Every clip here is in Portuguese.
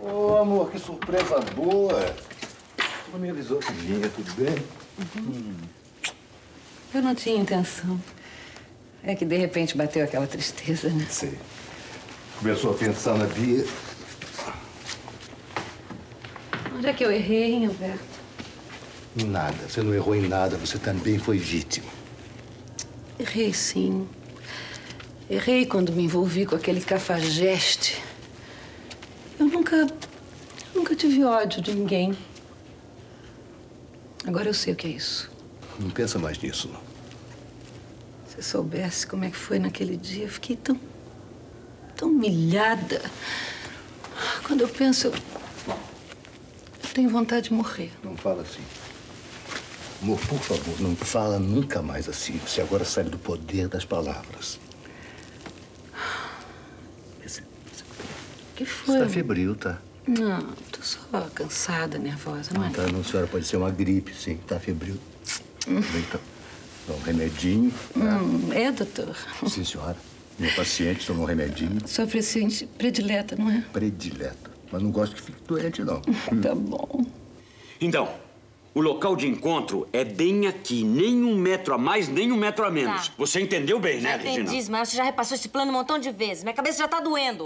Ô, amor, que surpresa boa. Tu não me avisou que vinha, tudo bem? Uhum. Eu não tinha intenção. É que de repente bateu aquela tristeza, né? Sei. Começou a pensar na Bia. Onde é que eu errei, hein, Alberto? Em nada. Você não errou em nada. Você também foi vítima. Errei, sim. Errei quando me envolvi com aquele cafajeste. Eu nunca. Nunca tive ódio de ninguém. Agora eu sei o que é isso. Não pensa mais nisso, não. Se soubesse como é que foi naquele dia, eu fiquei tão. tão humilhada. Quando eu penso, eu. eu tenho vontade de morrer. Não fala assim. Amor, por favor, não fala nunca mais assim. Você agora sabe do poder das palavras. Que foi? Você tá febril, tá? Não, tô só cansada, nervosa, não é? Não, tá, não, senhora. Pode ser uma gripe, sim. Tá febril. Vem, tá. Dá um remedinho. tá? Hum, é, doutor? Sim, senhora. Meu paciente toma um remedinho Sua paciente predileta, não é? predileto. Mas não gosto que fique doente, não. Tá bom. Então, o local de encontro é bem aqui. Nem um metro a mais, nem um metro a menos. Tá. Você entendeu bem, né, Entendi, Regina? Ismael. Você já repassou esse plano um montão de vezes. Minha cabeça já tá doendo.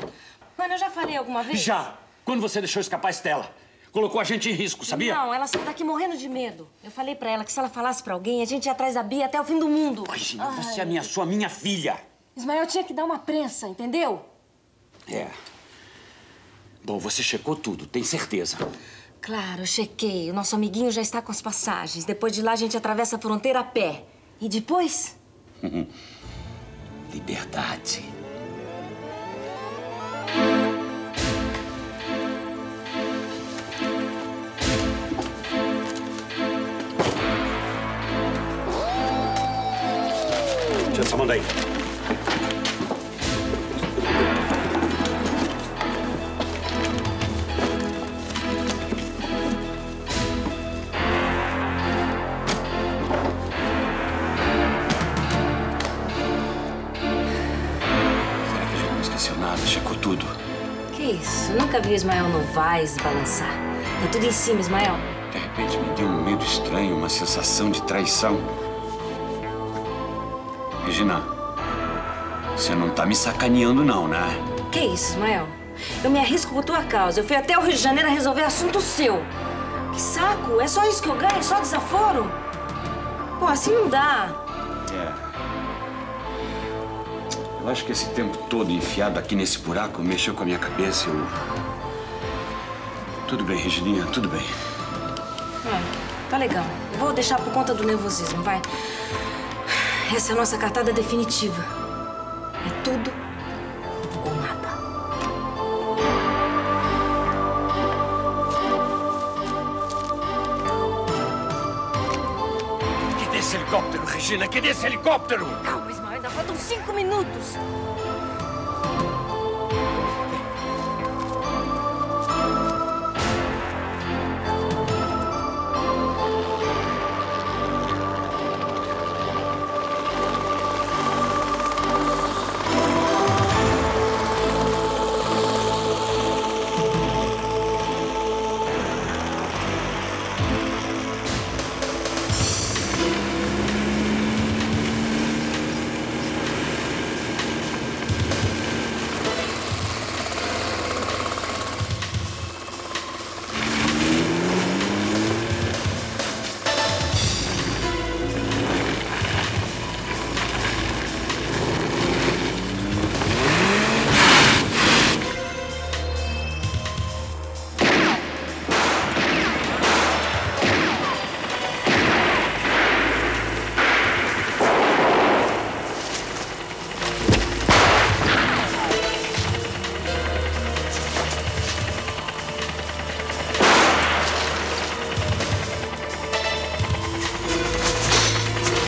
Mano, eu já falei alguma vez? Já. Quando você deixou escapar a Estela, colocou a gente em risco, sabia? Não, ela saiu daqui morrendo de medo. Eu falei pra ela que se ela falasse pra alguém, a gente ia atrás da Bia até o fim do mundo. Regina, você ameaçou a minha filha. Ismael tinha que dar uma prensa, entendeu? É. Bom, você checou tudo, tem certeza. Claro, chequei. O nosso amiguinho já está com as passagens. Depois de lá, a gente atravessa a fronteira a pé. E depois? Liberdade. Tira essa mão daí. Será que a gente não esqueceu nada? Checou tudo? Que isso? Nunca vi o Ismael no Vaz balançar. Tá tudo em cima, Ismael. De repente me deu um medo estranho, uma sensação de traição. Regina, você não tá me sacaneando, não, né? Que isso, Ismael? Eu me arrisco por tua causa. Eu fui até o Rio de Janeiro resolver assunto seu. Que saco! É só isso que eu ganho? Só desaforo? Pô, assim não dá. É. Eu acho que esse tempo todo enfiado aqui nesse buraco mexeu com a minha cabeça. Eu... Tudo bem, Regininha, tudo bem. É, tá legal. Eu vou deixar por conta do nervosismo, vai. Essa é a nossa cartada definitiva. É tudo ou nada. Que desse helicóptero, Regina, que desse helicóptero! Calma, Ismael, ainda faltam cinco minutos.